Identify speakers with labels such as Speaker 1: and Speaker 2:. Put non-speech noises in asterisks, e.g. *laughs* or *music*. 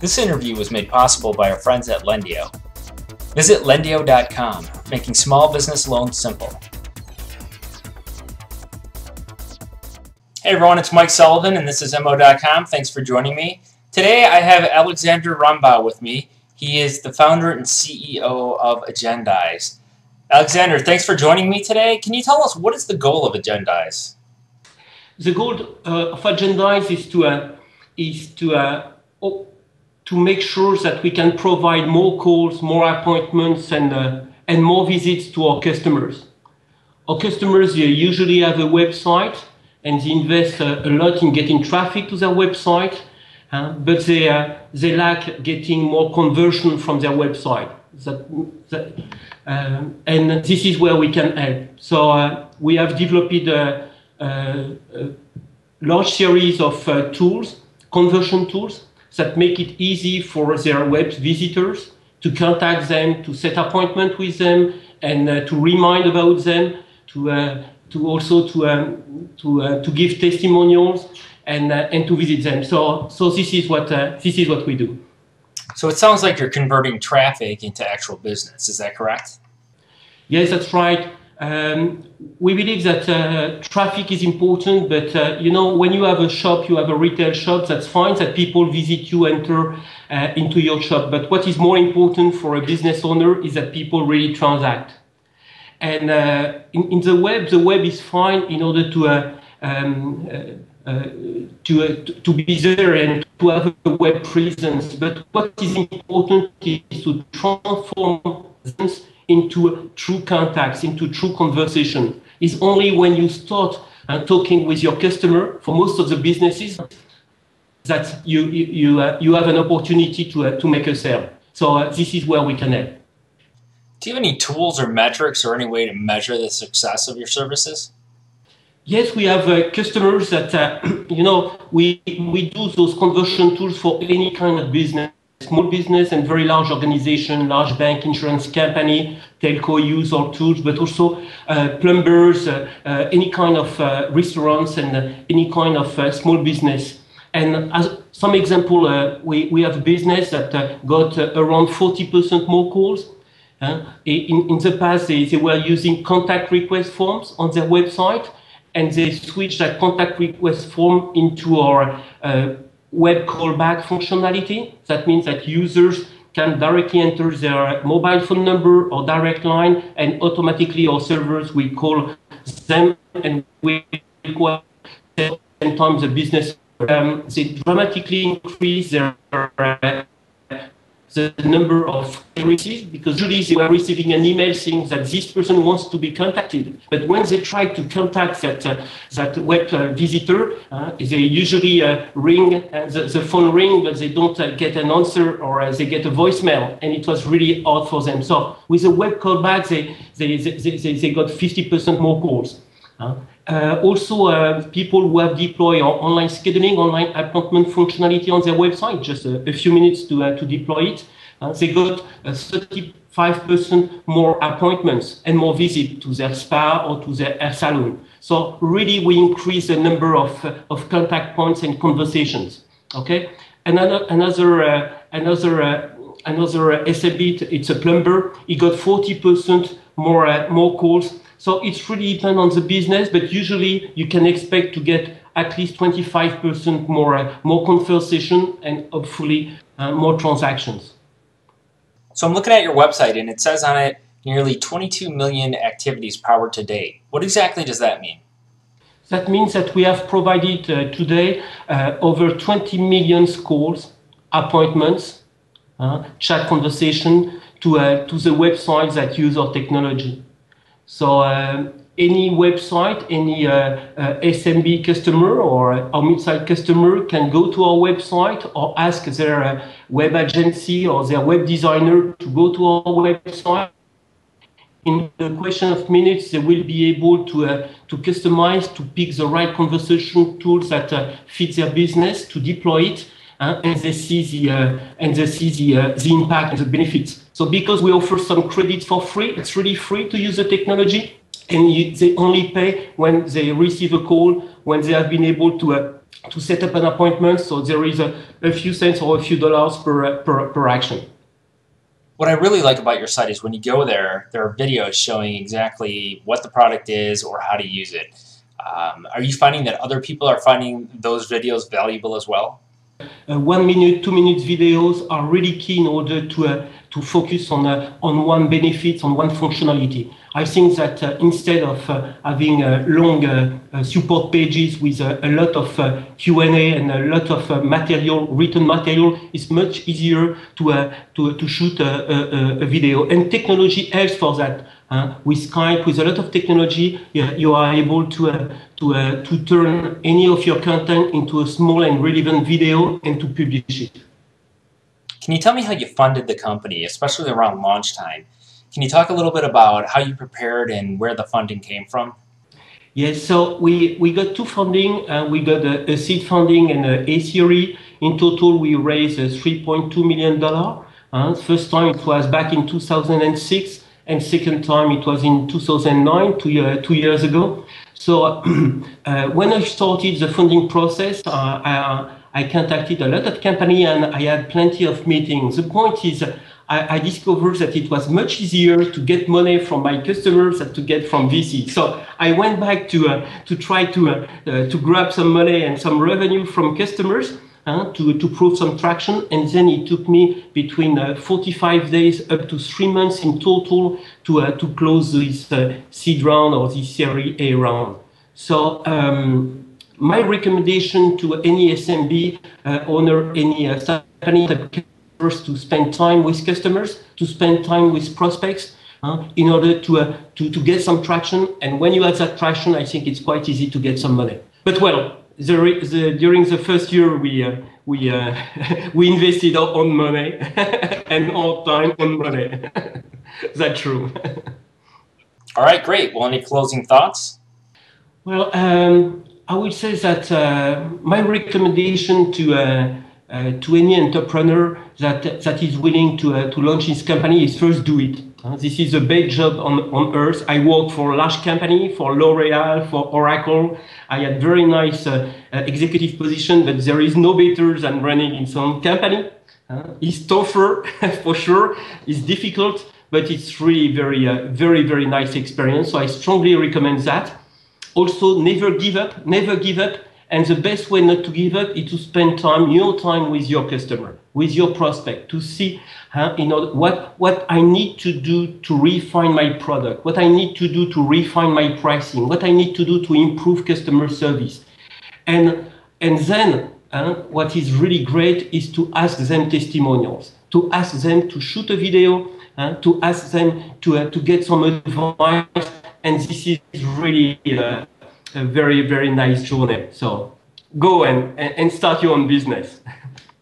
Speaker 1: This interview was made possible by our friends at Lendio. Visit lendio.com, making small business loans simple. Hey everyone, it's Mike Sullivan and this is MO.com. Thanks for joining me. Today I have Alexander Rambaud with me. He is the founder and CEO of Agendize. Alexander, thanks for joining me today. Can you tell us what is the goal of Agendize?
Speaker 2: The goal uh, of Agendize is to uh, is to uh, to make sure that we can provide more calls, more appointments, and, uh, and more visits to our customers. Our customers usually have a website and they invest uh, a lot in getting traffic to their website, uh, but they, uh, they lack getting more conversion from their website. That, that, um, and this is where we can help. So uh, we have developed a, a, large series of uh, tools, conversion tools, that make it easy for their web visitors to contact them, to set appointment with them, and uh, to remind about them, to uh, to also to um, to uh, to give testimonials and uh, and to visit them. So so this is what uh, this is what we do.
Speaker 1: So it sounds like you're converting traffic into actual business. Is that correct?
Speaker 2: Yes, that's right. Um, we believe that uh, traffic is important, but uh, you know, when you have a shop, you have a retail shop, that's fine that people visit you, enter uh, into your shop. But what is more important for a business owner is that people really transact. And uh, in, in, the web, the web is fine in order to uh, um, uh, to, to be there and to have a web presence. But what is important is to transform into true contacts, into true conversation. It's only when you start uh, talking with your customer, for most of the businesses, that you, you, you, uh, you have an opportunity to, uh, to make a sale. So uh, this is where we can help.
Speaker 1: Do you have any tools or metrics or any way to measure the success of your services?
Speaker 2: Yes, we have uh, customers that, uh, *clears throat* you know, we, we do those conversion tools for any kind of business small business and very large organization, large bank, insurance company, telco use our tools, but also uh, plumbers, uh, uh, any kind of uh, restaurants and uh, any kind of uh, small business. And as some example, we, we have a business that got around 40% more calls. in, in the past, they, they were using contact request forms on their website, and they switched that contact request form into our web callback functionality. That means that users can directly enter their mobile phone number or direct line, and automatically our servers will call them and we require 10 times the business. Um, they dramatically increase their uh, the number of queries because usually they were receiving an email saying that this person wants to be contacted. But when they try to contact that, uh, that web uh, visitor, uh, they usually uh, ring, uh, the, the, phone ring, but they don't uh, get an answer or they get a voicemail. And it was really hard for them. So with a web callback, they, they, they, they, they got 50% more calls. Uh, also, uh, people who have deployed online scheduling, online appointment functionality on their website, just a, a few minutes to, uh, to deploy it, uh, they got 35% more appointments and more visits to their spa or to their hair salon. So really, we increase the number of, uh, of contact points and conversations. Okay, another another uh, another another SMB, it's a plumber. He got 40% more more calls so it's really depend on the business, but usually you can expect to get at least 25% more, uh, more conversation and hopefully uh, more transactions.
Speaker 1: So I'm looking at your website and it says on it nearly 22 million activities powered to date. What exactly does that mean?
Speaker 2: That means that we have provided uh, today uh, over 20 million calls, appointments, uh, chat conversation to, uh, to the websites that use our technology. So um, any website, any uh, uh, SMB customer or a mid-sized customer can go to our website or ask their web agency or their web designer to go to our website. In a question of minutes, they will be able to, uh, to customize, to pick the right conversation tools that uh, fit their business, to deploy it, uh, and they see the and they see the the impact and the benefits. So because we offer some credits for free, it's really free to use the technology, and you, they only pay when they receive a call, when they have been able to uh, to set up an appointment. So there is a, a few cents or a few dollars per, per, per action.
Speaker 1: What I really like about your site is when you go there, there are videos showing exactly what the product is or how to use it. Um, are you finding that other people are finding those videos valuable as well?
Speaker 2: Uh, one minute, two minutes videos are really key in order to uh, to focus on uh, on one benefit, on one functionality. I think that uh, instead of uh, having uh, long uh, support pages with a lot of Q&A and a lot of material, written material, it's much easier to, to, to shoot a, a, a, video. And technology helps for that. with Skype, with a lot of technology, you are able to, to, to turn any of your content into a small and relevant video and to publish it.
Speaker 1: Can you tell me how you funded the company, especially around launch time? Can you talk a little bit about how you prepared and where the funding came from?
Speaker 2: Yes, so we, we got two funding. Uh, we got a, a, seed funding and a A series. In total, we raised $3.2 million. Uh, first time it was back in 2006, and second time it was in 2009, two, uh, two years ago. So *clears throat* uh, when I started the funding process, uh, I, I contacted a lot of company and I had plenty of meetings. The point is, I, I, discovered that it was much easier to get money from my customers than to get from VC. So I went back to uh, to try to uh, uh, to grab some money and some revenue from customers. Uh, to, to prove some traction, and then it took me between uh, 45 days up to three months in total to uh, to close this seed round or this Series A round. So um, my recommendation to any SMB owner, any company first to spend time with customers, to spend time with prospects, uh, in order to, uh, to, to get some traction. And when you have that traction, I think it's quite easy to get some money. But well, the, the, during the first year, we, uh, we, uh, *laughs* we invested on money *laughs* and all time on money. *laughs* That's true.
Speaker 1: all right, great. Well, any closing thoughts?
Speaker 2: Well, um, I would say that uh, my recommendation to uh, uh, to any entrepreneur that, that is willing to, uh, to launch his company is first do it. Uh, this is a big job on, on earth. I work for a large company, for L'Oreal, for Oracle. I had very nice uh, executive position, but there is no better than running in some company. It's tougher, *laughs* for sure. It's difficult, but it's really very, very, very nice experience. So I strongly recommend that. Also, never give up, never give up and the best way not to give up is to spend time, your time with your customer, with your prospect, to see huh, you know, what, what I need to do to refine my product, what I need to do to refine my pricing, what I need to do to improve customer service. And, and then uh, what is really great is to ask them testimonials, to ask them to shoot a video, uh, to ask them to, uh, to get some advice. And this is really uh, a very, very nice journey. So go and, and start your own business. *laughs*